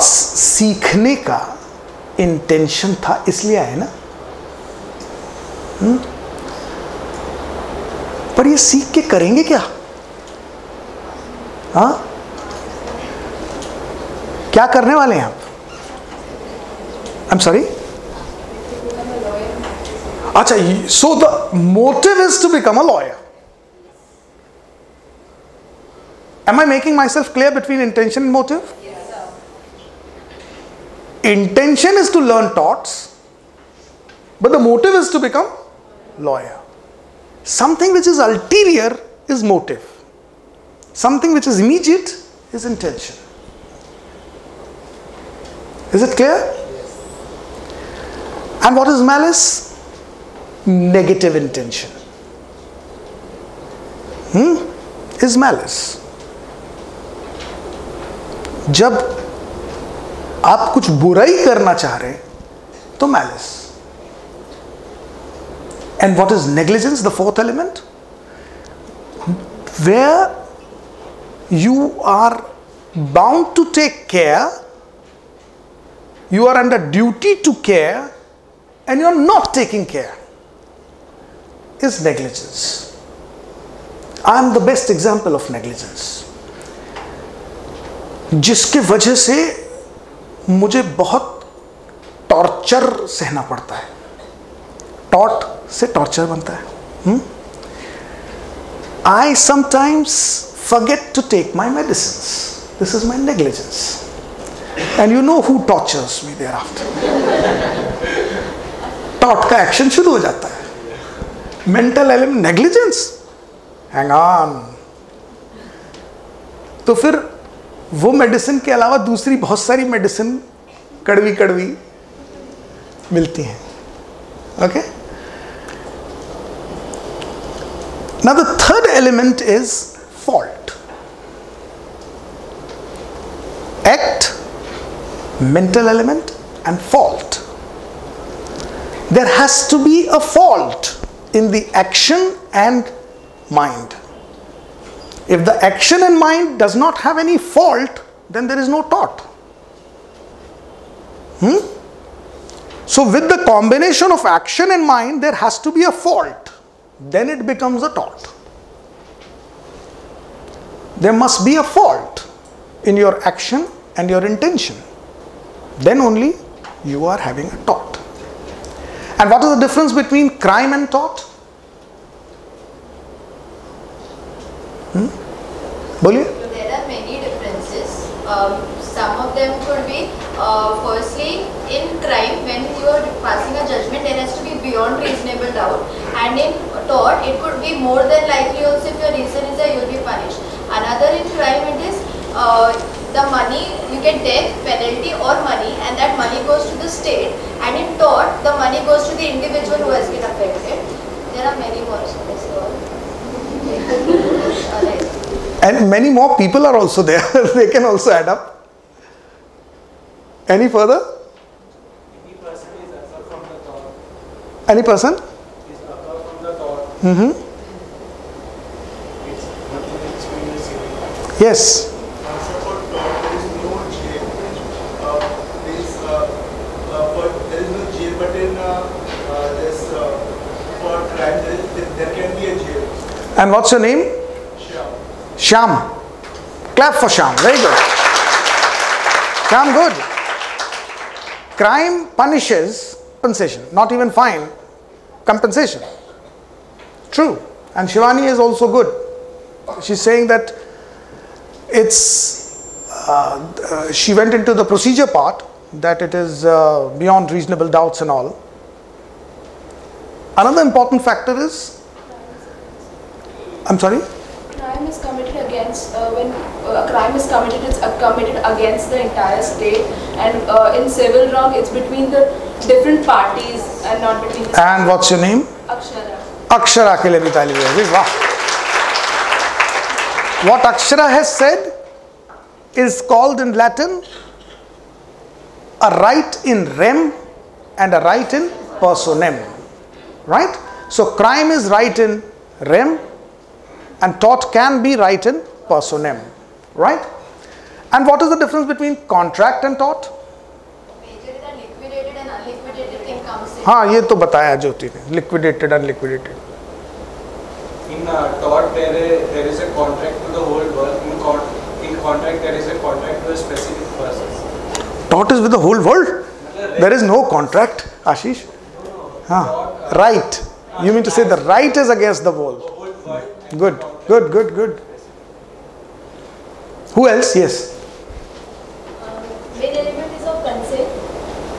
Thoughts सीखने का intention था, इसलिए आए ना। हुँ? पर ये सीख के करेंगे क्या? हाँ? क्या करने वाले हैं आप? आई एम सॉरी अच्छा so the motive is to become a lawyer Am I making myself clear between intention and motive? Intention is to learn torts, but the motive is to become lawyer. Something which is ulterior is motive. Something which is immediate is intention. Is it clear? And what is malice? Negative intention. Hmm? Is malice. जब आप कुछ बुराई करना चाह रहे हैं तो malice and what is negligence the fourth element where you are bound to take care you are under duty to care and you are not taking care is negligence I am the best example of negligence जिसके वजह से मुझे बहुत torture सहना पड़ता है। Taught से torture बनता है। I sometimes forget to take my medicine this is my negligence and you know who tortures me there after taught का एक्शन शुरू हो जाता है। Mental element negligence hang on तो फिर वो मेडिसिन के अलावा दूसरी बहुत सारी मेडिसिन कड़वी कड़वी मिलती हैं। Okay now the third element is fault act mental element and fault there has to be a fault in the action and mind if the action and mind does not have any fault then there is no tort hmm? so with the combination of action and mind there has to be a fault then it becomes a tort. There must be a fault in your action and your intention. Then only you are having a tort. And what is the difference between crime and tort? Hmm? बोलिए There are many differences. Um, some of them could be, uh, firstly, in crime, when you are passing a judgment, there has to be beyond reasonable doubt. And in tort, it could be more than likely also if your reason is that you will be punished. Another in crime, it is uh, the money, you get death, penalty or money and that money goes to the state. And in tort, the money goes to the individual who has been affected. There are many more. So And many more people are also there. they can also add up. Any further? Any person is occur from the tort, Any person? is occur from the tort, hmm it's. Yes. concept of tort, there is no jail. Uh, uh, uh, but there is no jail, but in this for crime, there, is, there can be a. And what's your name? Sham. Clap for Sham. Very good. Sham, good. Crime punishes compensation, not even fine, compensation. True. And Shivani is also good. She's saying that it's, uh, uh, she went into the procedure part, that it is uh, beyond reasonable doubts and all. Another important factor is, I'm sorry? is committed against, uh, when uh, a crime is committed, it's uh, committed against the entire state. And uh, in civil wrong, it's between the different parties and not between the And what's your name? Akshara. Akshara ke liye bhi taali wow. What Akshara has said is called in Latin a right in rem and a right in personam. Right? So crime is right in rem and tort can be right in personam, right? And what is the difference between contract and tort? हाँ ये तो बताया Jyoti Liquidated and liquidated. in uh, tort there is, there is a contract to the whole world. In, con in contract there is a contract to a specific person tort is with the whole world? There is no contract ashish? No, right. You mean to say the right is against the world good good good good. Who else? Yes. Main element is of consent.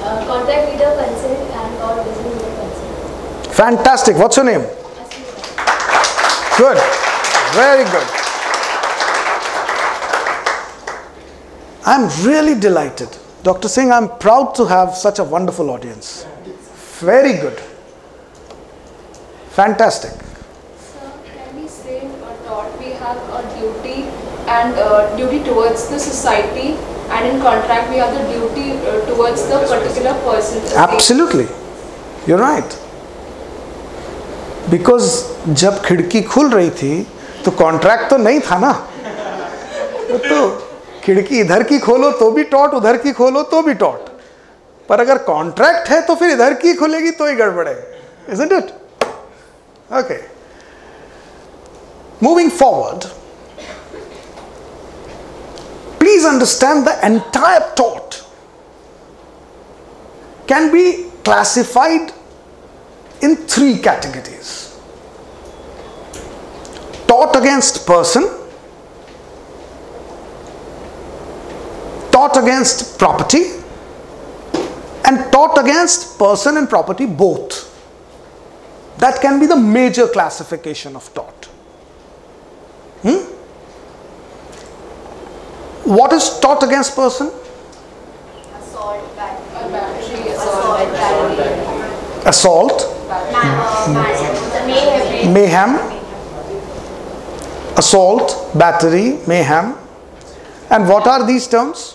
Uh, contract need consent and or consent. fantastic. What's your name? Good. Very good. I'm really delighted. Dr singh i'm proud to have such a wonderful audience. Very good. Fantastic and uh, duty towards the society and in contract we have the duty uh, towards the particular person. Absolutely. You're right. Because जब खिड़की खुल रही थी तो contract तो नहीं था ना तो खिड़की इधर की खोलो तो भी टॉट उधर की खोलो तो भी टॉट पर अगर कॉन्ट्रैक्ट है तो फिर इधर की खुलेगी तो ही गड़बड़ है isn't it okay moving forward please understand the entire tort can be classified in three categories tort against person, tort against property, and tort against person and property both. That can be the major classification of tort. What is tort against person? Assault, battery, A battery, assault, assault, battery, Assault, ma- madam, mayhem, mayhem, assault, battery, mayhem. And what are these terms?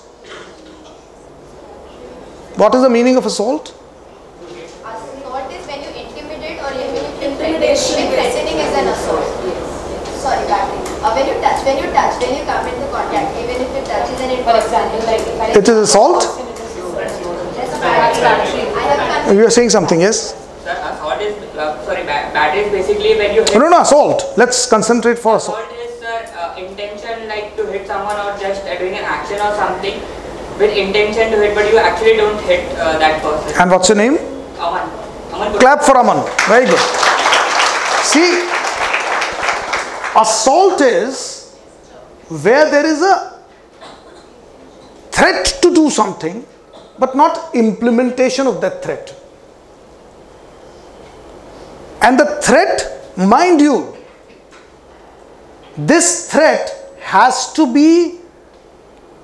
What is the meaning of assault? Assault is when you intimidate or even you Intimidation, Even threatening is an assault. Sorry, battery. Uh, when you touch, when you touch, when you come into contact, even if it touches and it For example, like if I It is assault? That's Battery. battery. I have con- You are saying something, yes? Sir, assault is, uh, sorry, ba- battery is basically when you hit. No, no, assault. Let's concentrate for assault. Assault is, sir, uh, intention like to hit someone or just uh, doing an action or something with intention to hit, but you actually don't hit uh, that person. And what's your name? Aman. Aman Gupta. Clap for Aman. Very good. See, assault is where there is a threat to do something, but not implementation of that threat. And the threat, mind you, this threat has to be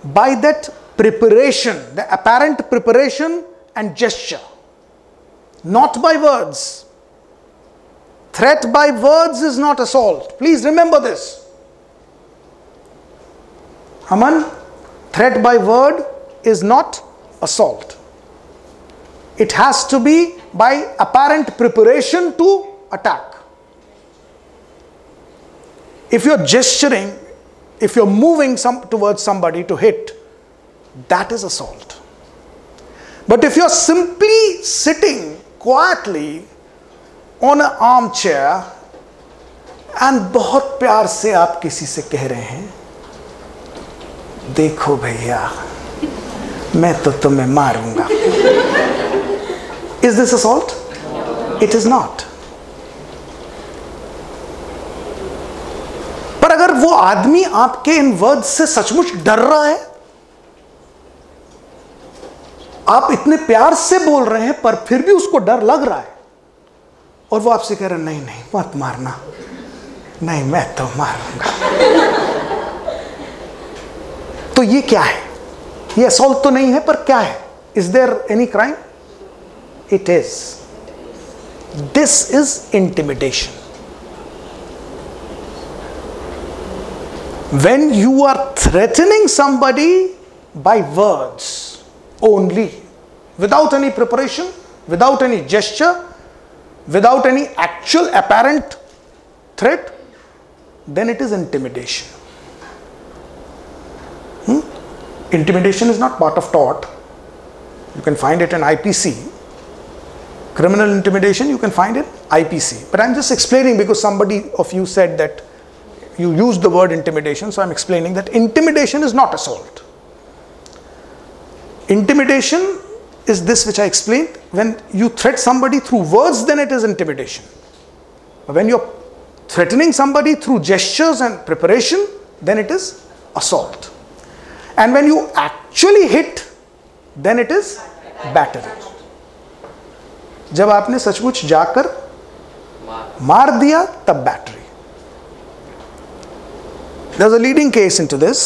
by that preparation, the apparent preparation and gesture not by words. Threat by words is not assault. Please remember this. Aman, threat by word is not assault. It has to be by apparent preparation to attack. If you're gesturing, if you're moving some, towards somebody to hit, that is assault. But if you're simply sitting quietly on an armchair and बहुत प्यार से आप किसी से कह रहे हैं देखो भैया, मैं तो तुम्हें मारूँगा। Is this assault it is not पर अगर वो आदमी आपके इन वर्ड से सचमुच डर रहा है, आप इतने प्यार से बोल रहे हैं, पर फिर भी उसको डर लग रहा है, और वो आपसे कह रहे नहीं नहीं, मत मारना। नहीं, मैं तो मारूँगा। तो ये क्या है? ये असोल्व तो नहीं है, पर क्या है? Is there any crime it is this is intimidation when you are threatening somebody by words only without any preparation without any gesture without any actual apparent threat then it is intimidation intimidation is not part of tort. You can find it in IPC. Criminal intimidation you can find in IPC. But I'm just explaining because somebody of you said that you used the word intimidation, so I'm explaining that intimidation is not assault. Intimidation is this which I explained. When you threat somebody through words, then it is intimidation. But when you're threatening somebody through gestures and preparation, then it is assault And when you actually hit, then it is battery. जब आपने सचमुच जाकर मार दिया तब battery there's a leading case into this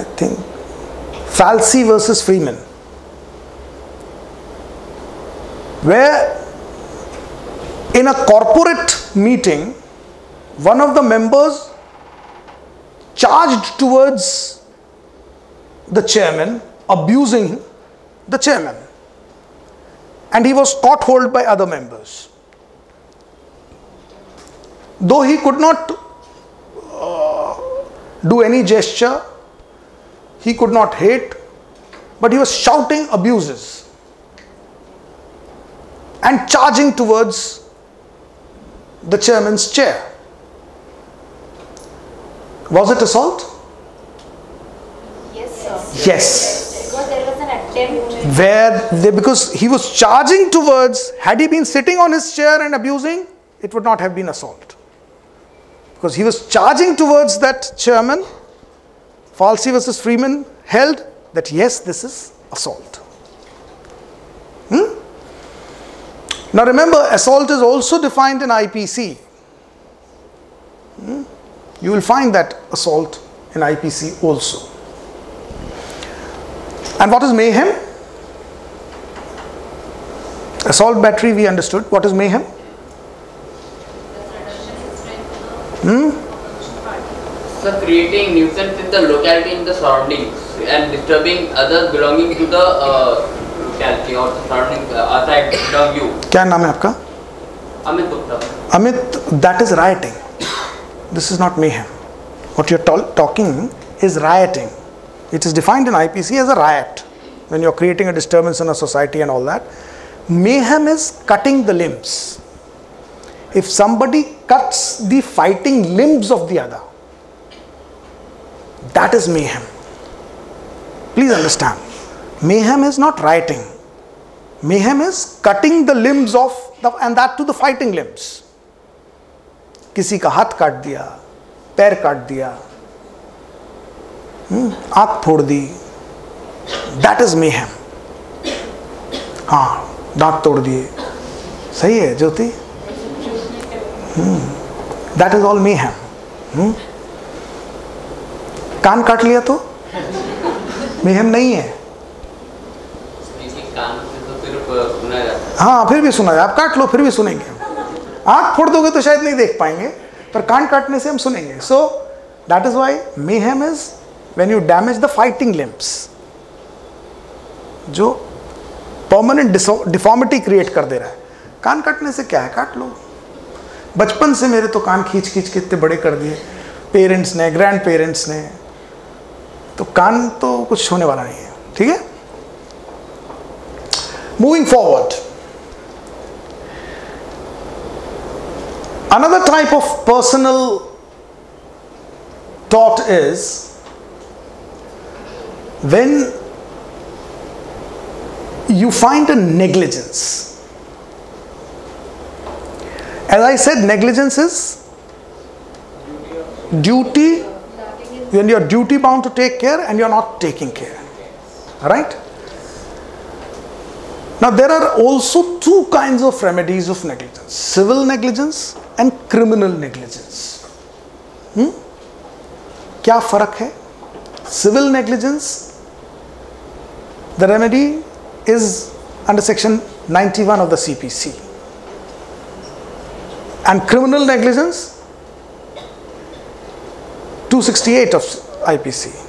i think falsey versus freeman where in a corporate meeting one of the members charged towards the chairman abusing the chairman and he was caught hold by other members. Though he could not uh, do any gesture, he could not hate, but he was shouting abuses and charging towards the chairman's chair. Was it assault? Yes, sir. Yes. Because there was an attempt. Where they, because he was charging towards, had he been sitting on his chair and abusing, it would not have been assault. Because he was charging towards that chairman, Falsey versus Freeman held that yes, this is assault. Hmm? Now remember, assault is also defined in IPC. Hmm? You will find that assault in IPC also. And what is mayhem? Assault battery, we understood. What is mayhem? So creating nuisance in the locality in the surroundings and disturbing others belonging to the uh, locality or the surrounding uh, outside the view. क्या नाम है आपका Amit Gupta. Amit, that is rioting. This is not mayhem. What you're talking is rioting. It is defined in IPC as a riot when you're creating a disturbance in a society and all that. Mayhem is cutting the limbs. If somebody cuts the fighting limbs of the other, that is mayhem. Please understand. Mayhem is not rioting. Mayhem is cutting the limbs of the, and that to the fighting limbs. किसी का हाथ काट दिया पैर काट दिया हम्म, आँख फोड़ दी। दैट इज़ मेहम हाँ दांत तोड़ दिए। सही है Jyoti? That is all mayhem कान काट लिया तो? मेहम नहीं है। कान तो है। हाँ फिर भी सुना जाए आप काट लो फिर भी सुनेंगे आँख फोड़ दोगे तो शायद नहीं देख पाएँगे, पर कान काटने से हम सुनेंगे। So that is why mayhem is when you damage the fighting limbs जो परमानेंट डिफॉर्मिटी क्रिएट कर दे रहा है। कान काटने से क्या है? काट लो। बचपन से मेरे तो कान खींच खींच के इतने बड़े कर दिए। पेरेंट्स ने ग्रैंड पेरेंट्स ने। तो कान तो कुछ होने वाला नहीं है। ठीक है? Moving forward Another type of personal tort is when you find a negligence. As I said, negligence is duty when you're duty bound to take care and you're not taking care. Right? Now, there are also two kinds of remedies of negligence civil negligence and criminal negligence. Hmm? क्या फर्क है civil negligence the remedy is under section 91 of the CPC and criminal negligence 268 of IPC